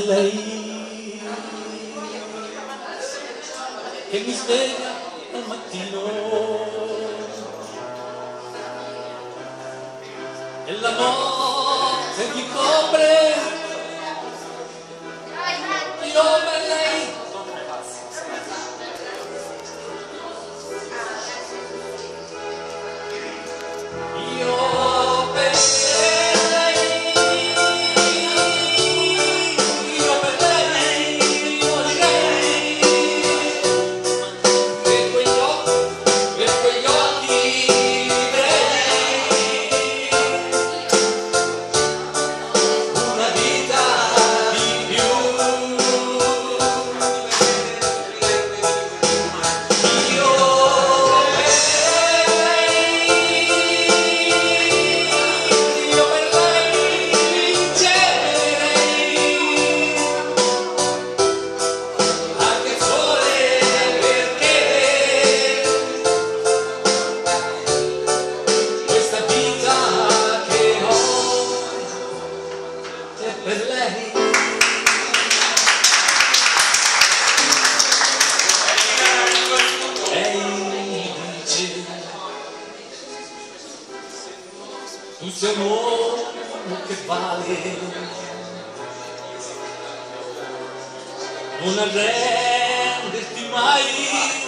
ley que mis venas al matino el amor de mi pobre Jerry. Tu sei un che vale Non arrenderti mai